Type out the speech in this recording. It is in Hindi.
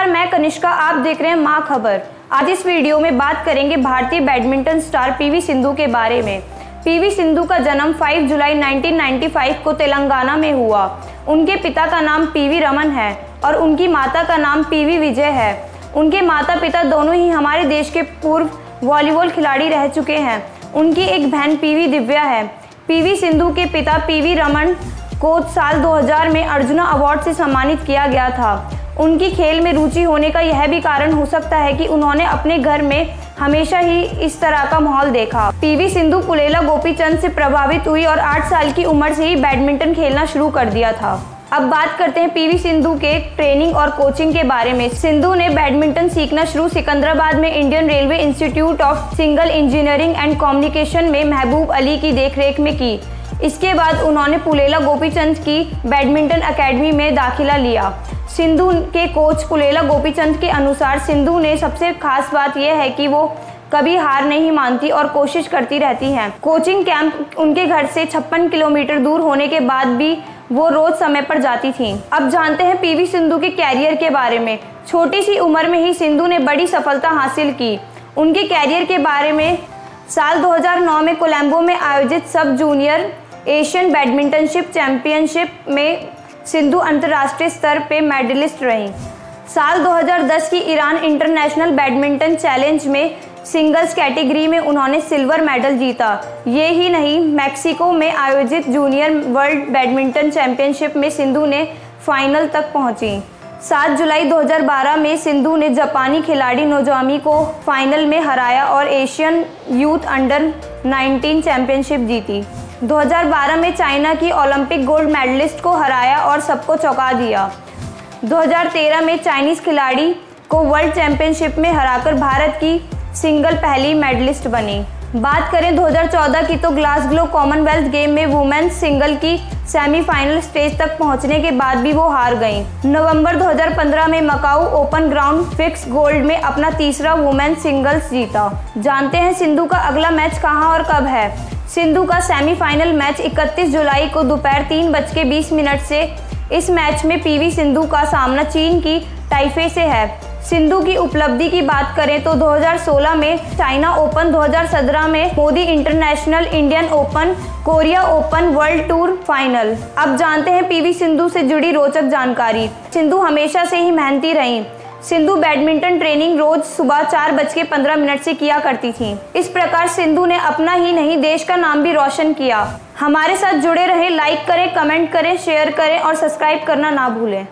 कनिष्का, आप देख रहे हैं माँ खबर। आज इस वीडियो में बात करेंगे भारतीय बैडमिंटन स्टार पीवी सिंधु के बारे में। पीवी सिंधु का जन्म 5 जुलाई 1995 को तेलंगाना में हुआ। उनके पिता का नाम पीवी रमन है और उनकी माता का नाम पीवी विजय है। उनके माता पिता दोनों ही हमारे देश के पूर्व वॉलीबॉल खिलाड़ी रह चुके हैं। उनकी एक बहन पीवी दिव्या है। पीवी सिंधु के पिता पीवी रमन को साल 2000 में अर्जुना अवार्ड से सम्मानित किया गया था। उनकी खेल में रुचि होने का यह भी कारण हो सकता है कि उन्होंने अपने घर में हमेशा ही इस तरह का माहौल देखा। पीवी सिंधु पुलेला गोपीचंद से प्रभावित हुई और 8 साल की उम्र से ही बैडमिंटन खेलना शुरू कर दिया था। अब बात करते हैं पीवी सिंधु के ट्रेनिंग और कोचिंग के बारे में। सिंधु ने बैडमिंटन सीखना शुरू सिकंदराबाद में Indian Railway Institute of Signal Engineering and Communication में महबूब अली की देखरेख में की। इसके बाद उन्होंने पुलेला गोपीचंद की बैडमिंटन अकेडमी में दाखिला लिया। सिंधु के कोच पुलेला गोपीचंद के अनुसार सिंधु ने सबसे खास बात यह है कि वो कभी हार नहीं मानती और कोशिश करती रहती हैं। कोचिंग कैंप उनके घर से छप्पन किलोमीटर दूर होने के बाद भी वो रोज समय पर जाती थीं। अब जानते हैं पीवी सिंधु के कैरियर के बारे में। छोटी सी उम्र में ही सिंधु ने बड़ी सफलता हासिल की। उनके कैरियर के बारे में साल 2009 में कोलंबो में आयोजित सब जूनियर एशियन बैडमिंटनशिप चैंपियनशिप में सिंधु अंतर्राष्ट्रीय स्तर पे मेडलिस्ट रहीं। साल 2010 की ईरान इंटरनेशनल बैडमिंटन चैलेंज में सिंगल्स कैटेगरी में उन्होंने सिल्वर मेडल जीता। ये ही नहीं, मैक्सिको में आयोजित जूनियर वर्ल्ड बैडमिंटन चैंपियनशिप में सिंधु ने फाइनल तक पहुँची। 7 जुलाई 2012 में सिंधु ने जापानी खिलाड़ी नोजामी को फाइनल में हराया और एशियन यूथ अंडर 19 चैंपियनशिप जीती। 2012 में चाइना की ओलंपिक गोल्ड मेडलिस्ट को हराया और सबको चौंका दिया। 2013 में चाइनीज़ खिलाड़ी को वर्ल्ड चैंपियनशिप में हराकर भारत की सिंगल पहली मेडलिस्ट बनी। बात करें 2014 की तो ग्लासग्लो कॉमनवेल्थ गेम में वुमेन्स सिंगल की सेमीफाइनल स्टेज तक पहुँचने के बाद भी वो हार गईं। नवंबर 2015 में Macau Open Grand Prix Gold में अपना तीसरा वुमेन सिंगल्स जीता। जानते हैं सिंधु का अगला मैच कहाँ और कब है? सिंधु का सेमीफाइनल मैच 31 जुलाई को दोपहर तीन बज के बीस मिनट से। इस मैच में पीवी सिंधु का सामना चीन की टाइफे से है। सिंधु की उपलब्धि की बात करें तो 2016 में चाइना ओपन 2017 में Modi International Indian Open, Korea Open World Tour Final. अब जानते हैं पीवी सिंधु से जुड़ी रोचक जानकारी। सिंधु हमेशा से ही मेहनती रही। सिंधु बैडमिंटन ट्रेनिंग रोज सुबह चार बज के पंद्रह मिनट से किया करती थी। इस प्रकार सिंधु ने अपना ही नहीं, देश का नाम भी रोशन किया। हमारे साथ जुड़े रहे लाइक करें कमेंट करें शेयर करें और सब्सक्राइब करना ना भूलें।